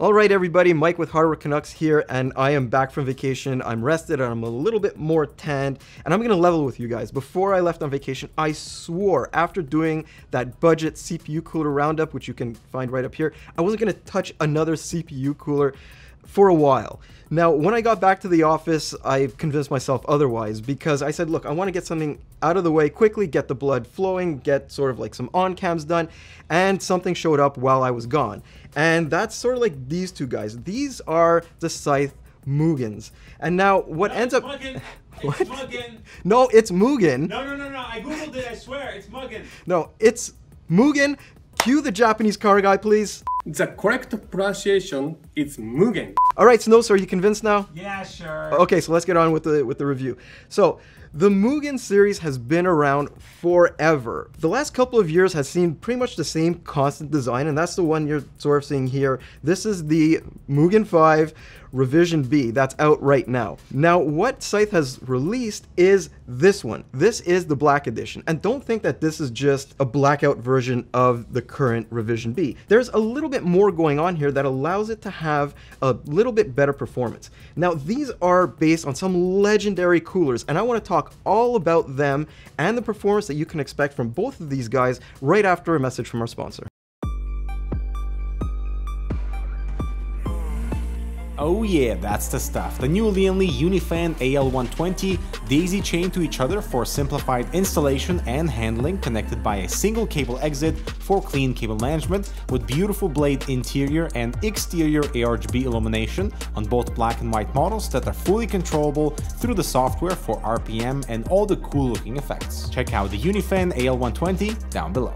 All right, everybody, Mike with Hardware Canucks here, and I am back from vacation. I'm rested and I'm a little bit more tanned, and I'm gonna level with you guys. Before I left on vacation, I swore after doing that budget CPU cooler roundup, which you can find right up here, I wasn't gonna touch another CPU cooler for a while. Now, when I got back to the office, I convinced myself otherwise because I said, look, I want to get something out of the way quickly, get the blood flowing, get sort of like some on cams done, and something showed up while I was gone. And that's sort of like these two guys. These are the Scythe Mugins. And now what No, ends up. Muggin. What? It's Muggin. No, it's Mugen. No, no, no, no. I googled it. I swear, it's Muggin. No, it's Mugen. Cue the Japanese car guy, please. The correct pronunciation is Mugen. All right, Snow, so are you convinced now? Yeah, sure. Okay, so let's get on with the with the review. So, the Mugen series has been around forever. The last couple of years has seen pretty much the same constant design, and that's the one you're sort of seeing here. This is the Mugen 5 Revision B that's out right now. Now, what Scythe has released is this one. This is the Black Edition, and don't think that this is just a blackout version of the current Revision B. There's a little bit more going on here that allows it to have a little bit better performance. Now, these are based on some legendary coolers, and I want to talk all about them and the performance that you can expect from both of these guys right after a message from our sponsor. Oh yeah, that's the stuff. The new Lian Li Unifan AL120 daisy chained to each other for simplified installation and handling connected by a single cable exit for clean cable management with beautiful blade interior and exterior ARGB illumination on both black and white models that are fully controllable through the software for RPM and all the cool looking effects. Check out the Unifan AL120 down below.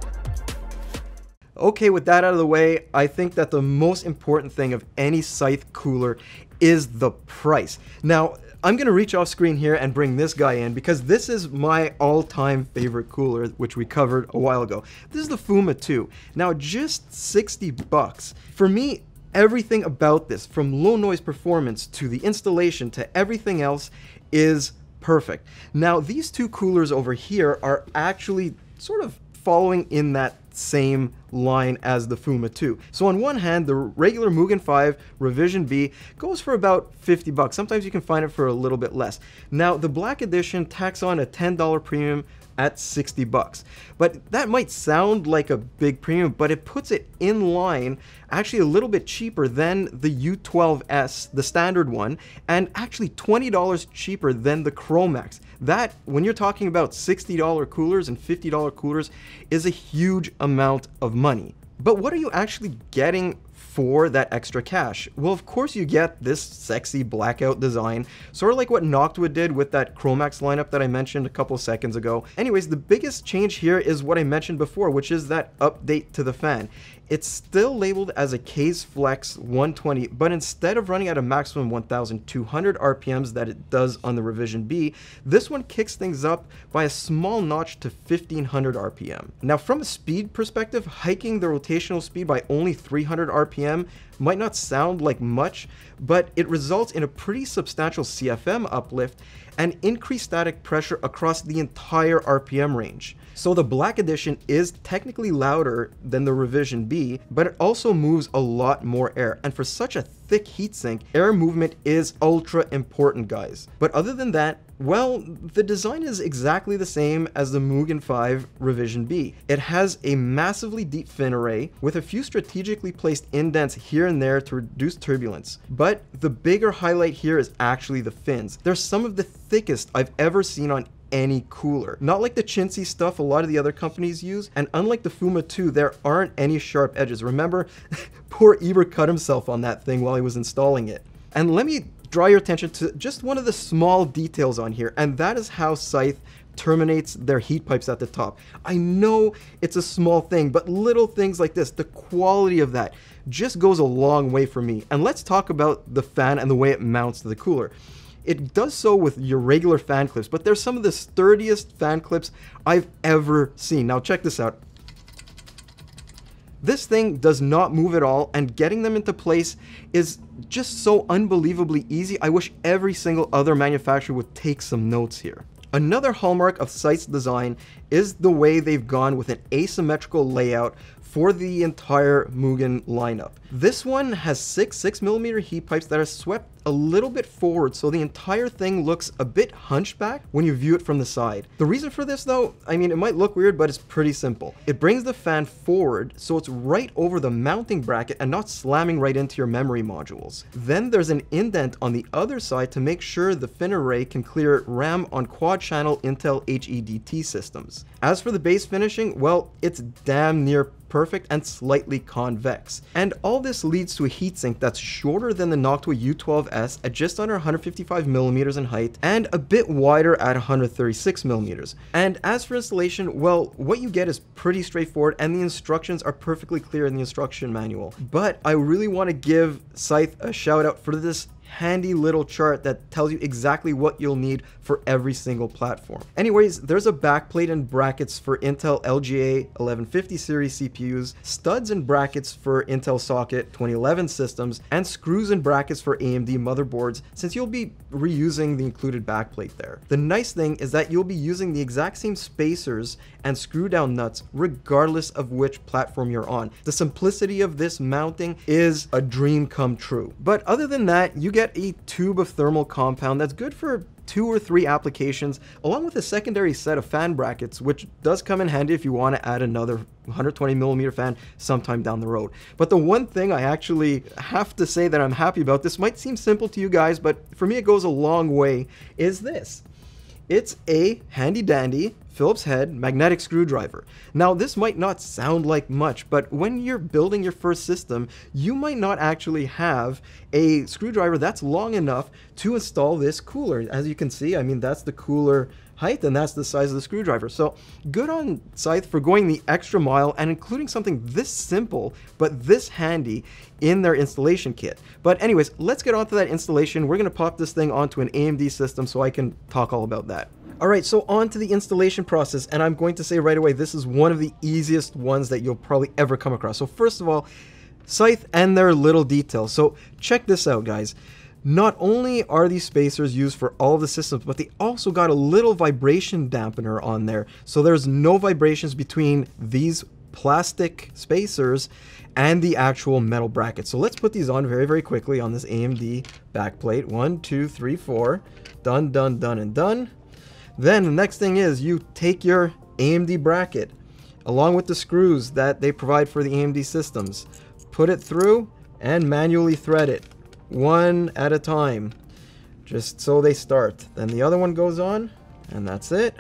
Okay, with that out of the way, I think that the most important thing of any Scythe cooler is the price. Now, I'm going to reach off screen here and bring this guy in because this is my all-time favorite cooler, which we covered a while ago. This is the Fuma 2. Now, just 60 bucks. For me, everything about this, from low noise performance to the installation to everything else, is perfect. Now, these two coolers over here are actually sort of following in that same line as the Fuma 2. So on one hand, the regular Mugen 5 Revision B goes for about 50 bucks. Sometimes you can find it for a little bit less. Now, the Black Edition tacks on a $10 premium at 60 bucks. But that might sound like a big premium, but it puts it in line actually a little bit cheaper than the U12S, the standard one, and actually $20 cheaper than the Chromax. That, when you're talking about $60 coolers and $50 coolers, is a huge amount of money. But what are you actually getting for that extra cash? Well, of course you get this sexy blackout design, sort of like what Noctua did with that Chromax lineup that I mentioned a couple seconds ago. Anyways, the biggest change here is what I mentioned before, which is that update to the fan. It's still labeled as a Kaze Flex 120, but instead of running at a maximum 1200 RPMs that it does on the Revision B, this one kicks things up by a small notch to 1500 RPM. Now, from a speed perspective, hiking the rotational speed by only 300 RPM might not sound like much, but it results in a pretty substantial CFM uplift and increased static pressure across the entire RPM range. So the Black Edition is technically louder than the Revision B, but it also moves a lot more air. And for such a thick heatsink, air movement is ultra important, guys. But other than that, well, the design is exactly the same as the Mugen 5 Revision B. It has a massively deep fin array with a few strategically placed indents here and there to reduce turbulence. But the bigger highlight here is actually the fins. They're some of the thickest I've ever seen on any cooler. Not like the chintzy stuff a lot of the other companies use, and unlike the Fuma 2, there aren't any sharp edges. Remember, poor Eber cut himself on that thing while he was installing it. And let me draw your attention to just one of the small details on here, and that is how Scythe terminates their heat pipes at the top. I know it's a small thing, but little things like this, the quality of that just goes a long way for me. And let's talk about the fan and the way it mounts to the cooler. It does so with your regular fan clips, but they're some of the sturdiest fan clips I've ever seen. Now check this out. This thing does not move at all, and getting them into place is just so unbelievably easy. I wish every single other manufacturer would take some notes here. Another hallmark of Scythe's design is the way they've gone with an asymmetrical layout for the entire Mugen lineup. This one has six 6mm heat pipes that are swept a little bit forward so the entire thing looks a bit hunchback when you view it from the side. The reason for this though, I mean it might look weird but it's pretty simple. It brings the fan forward so it's right over the mounting bracket and not slamming right into your memory modules. Then there's an indent on the other side to make sure the fin array can clear RAM on quad channel Intel HEDT systems. As for the base finishing, well it's damn near perfect and slightly convex. And all this leads to a heatsink that's shorter than the Noctua U12S at just under 155mm in height and a bit wider at 136mm. And as for installation, well, what you get is pretty straightforward and the instructions are perfectly clear in the instruction manual. But I really want to give Scythe a shout out for this handy little chart that tells you exactly what you'll need for every single platform. Anyways, there's a backplate and brackets for Intel LGA 1150 series CPUs, studs and brackets for Intel Socket 2011 systems, and screws and brackets for AMD motherboards since you'll be reusing the included backplate there. The nice thing is that you'll be using the exact same spacers and screw down nuts regardless of which platform you're on. The simplicity of this mounting is a dream come true. But other than that, you get a tube of thermal compound that's good for two or three applications, along with a secondary set of fan brackets, which does come in handy if you want to add another 120 millimeter fan sometime down the road. But the one thing I actually have to say that I'm happy about, this might seem simple to you guys, but for me it goes a long way, is this. It's a handy dandy Phillips head magnetic screwdriver. Now this might not sound like much, but when you're building your first system, you might not actually have a screwdriver that's long enough to install this cooler. As you can see, I mean that's the cooler height and that's the size of the screwdriver. So good on Scythe for going the extra mile and including something this simple but this handy in their installation kit. But anyways, let's get on to that installation. We're going to pop this thing onto an AMD system so I can talk all about that. Alright, so on to the installation process, and I'm going to say right away, this is one of the easiest ones that you'll probably ever come across. So first of all, Scythe and their little details. So check this out, guys. Not only are these spacers used for all the systems, but they also got a little vibration dampener on there. So there's no vibrations between these plastic spacers and the actual metal bracket. So let's put these on very, very quickly on this AMD backplate. One, two, three, four. Done, done, done, and done. Then the next thing is you take your AMD bracket along with the screws that they provide for the AMD systems, put it through and manually thread it one at a time just so they start. Then the other one goes on and that's it.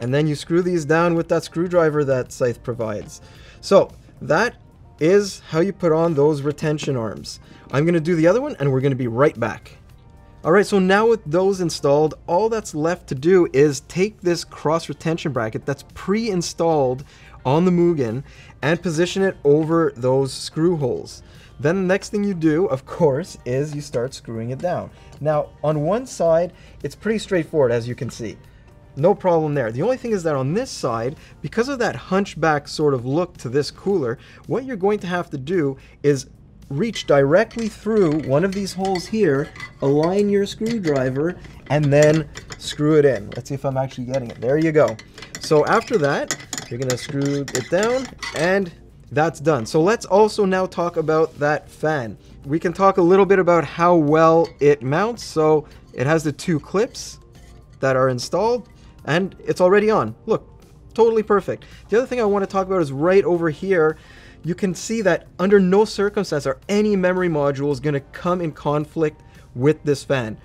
And then you screw these down with that screwdriver that Scythe provides. So that is how you put on those retention arms. I'm going to do the other one and we're going to be right back. Alright, so now with those installed, all that's left to do is take this cross retention bracket that's pre-installed on the Mugen and position it over those screw holes. Then the next thing you do, of course, is you start screwing it down. Now, on one side, it's pretty straightforward, as you can see. No problem there. The only thing is that on this side, because of that hunchback sort of look to this cooler, what you're going to have to do is reach directly through one of these holes here, align your screwdriver, and then screw it in. Let's see if I'm actually getting it. There you go. So after that, you're to screw it down, and that's done. So let's also now talk about that fan. We can talk a little bit about how well it mounts. So it has the two clips that are installed, and it's already on. Look, totally perfect. The other thing I want to talk about is right over here you can see that under no circumstance are any memory modules going to come in conflict with this fan.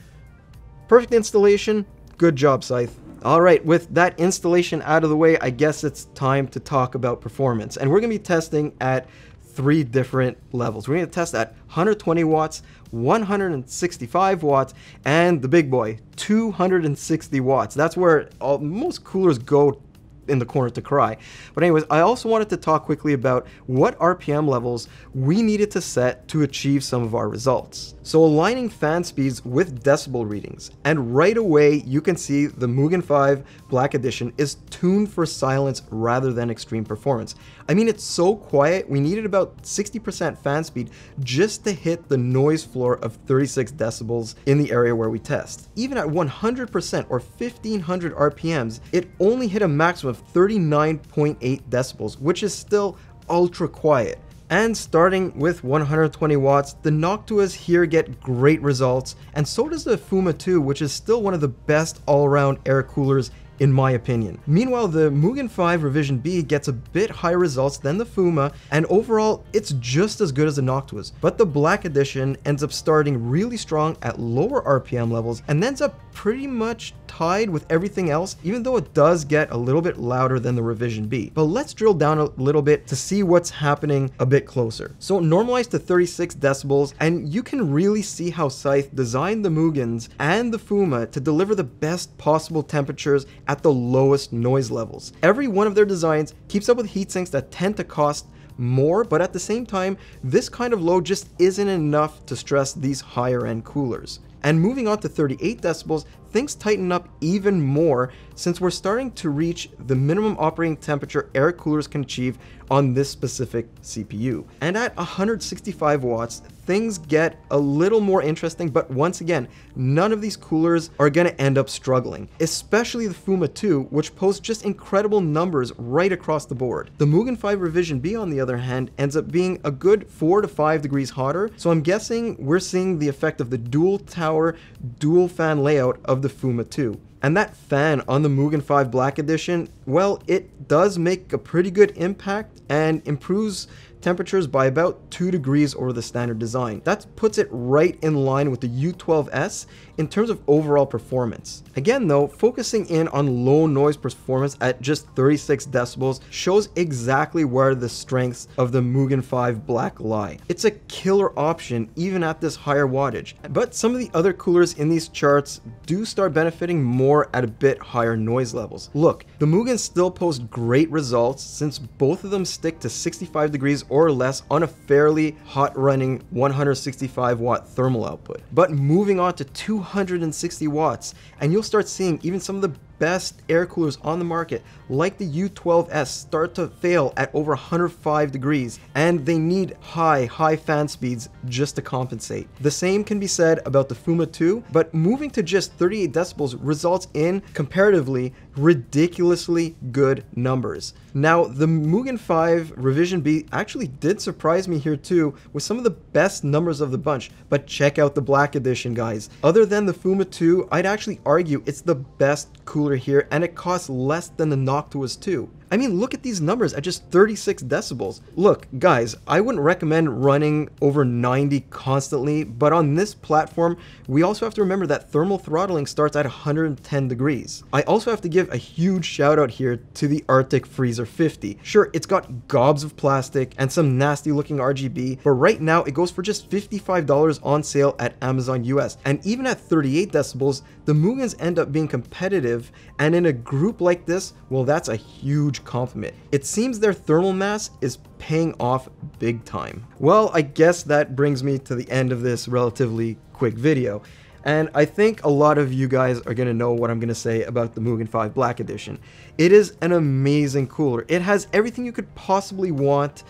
Perfect installation, good job Scythe. Alright, with that installation out of the way, I guess it's time to talk about performance. And we're going to be testing at three different levels. We're going to test at 120 watts, 165 watts, and the big boy, 260 watts. That's where all, most coolers go in the corner to cry. But anyways, I also wanted to talk quickly about what RPM levels we needed to set to achieve some of our results. So aligning fan speeds with decibel readings, and right away you can see the Mugen 5 Black Edition is tuned for silence rather than extreme performance. I mean, it's so quiet, we needed about 60% fan speed just to hit the noise floor of 36 decibels in the area where we test. Even at 100% or 1500 RPMs, it only hit a maximum of 39.8 decibels, which is still ultra quiet. And starting with 120 watts, the Noctuas here get great results, and so does the Fuma 2, which is still one of the best all-around air coolers in my opinion. Meanwhile, the Mugen 5 Revision B gets a bit higher results than the Fuma, and overall, it's just as good as the Noctuas. But the Black Edition ends up starting really strong at lower RPM levels, and ends up pretty much tied with everything else, even though it does get a little bit louder than the Revision B. But let's drill down a little bit to see what's happening a bit closer. So normalized to 36 decibels, and you can really see how Scythe designed the Mugens and the Fuma to deliver the best possible temperatures at the lowest noise levels. Every one of their designs keeps up with heatsinks that tend to cost more, but at the same time, this kind of low just isn't enough to stress these higher end coolers. And moving on to 38 decibels, things tighten up even more since we're starting to reach the minimum operating temperature air coolers can achieve on this specific CPU. And at 165 watts, things get a little more interesting, but once again, none of these coolers are gonna end up struggling, especially the Fuma 2, which posts just incredible numbers right across the board. The Mugen 5 Revision B, on the other hand, ends up being a good 4 to 5 degrees hotter, so I'm guessing we're seeing the effect of the dual tower, dual fan layout of the Fuma 2. And that fan on the Mugen 5 Black Edition, well, it does make a pretty good impact and improves temperatures by about 2 degrees over the standard design. That puts it right in line with the U12S in terms of overall performance. Again though, focusing in on low noise performance at just 36 decibels shows exactly where the strengths of the Mugen 5 Black lie. It's a killer option even at this higher wattage, but some of the other coolers in these charts do start benefiting more at a bit higher noise levels. Look, the Mugen still post great results since both of them stick to 65 degrees or less on a fairly hot running 165 watt thermal output. But moving on to 260 watts, and you'll start seeing even some of the best air coolers on the market, like the U12S, start to fail at over 105 degrees, and they need high, high fan speeds just to compensate. The same can be said about the Fuma 2, but moving to just 38 decibels results in, comparatively, ridiculously good numbers. Now, the Mugen 5 Revision B actually did surprise me here too, with some of the best numbers of the bunch, but check out the Black Edition, guys. Other than the Fuma 2, I'd actually argue it's the best here, and it costs less than the Noctuas 2. I mean, look at these numbers at just 36 decibels. Look, guys, I wouldn't recommend running over 90 constantly, but on this platform, we also have to remember that thermal throttling starts at 110 degrees. I also have to give a huge shout out here to the Arctic Freezer 50. Sure, it's got gobs of plastic and some nasty looking RGB, but right now it goes for just $55 on sale at Amazon US. And even at 38 decibels, the Mugens end up being competitive, and in a group like this, well, that's a huge huge compliment. It seems their thermal mass is paying off big time. Well, I guess that brings me to the end of this relatively quick video. And I think a lot of you guys are going to know what I'm going to say about the Mugen 5 Black Edition. It is an amazing cooler. It has everything you could possibly want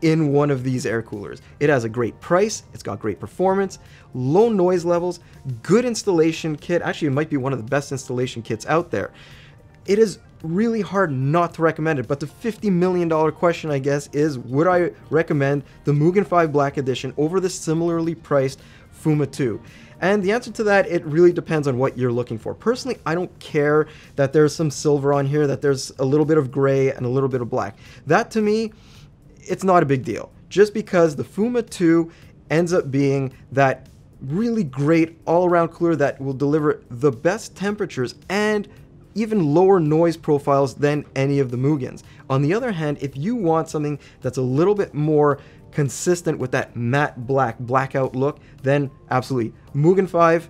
in one of these air coolers. It has a great price, it's got great performance, low noise levels, good installation kit. Actually, it might be one of the best installation kits out there. It is really hard not to recommend it, but the $50 million question, I guess, is would I recommend the Mugen 5 Black Edition over the similarly priced Fuma 2? And the answer to that, it really depends on what you're looking for. Personally, I don't care that there's some silver on here, that there's a little bit of gray and a little bit of black. That to me, it's not a big deal. Just because the Fuma 2 ends up being that really great all-around cooler that will deliver the best temperatures and even lower noise profiles than any of the Mugens. On the other hand, if you want something that's a little bit more consistent with that matte black blackout look, then absolutely Mugen 5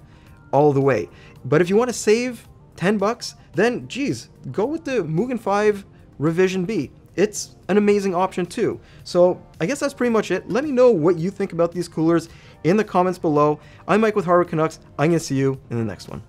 all the way. But if you want to save 10 bucks, then geez, go with the Mugen 5 Revision B. It's an amazing option too. So I guess that's pretty much it. Let me know what you think about these coolers in the comments below. I'm Mike with Hardware Canucks. I'm going to see you in the next one.